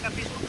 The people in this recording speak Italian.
capisco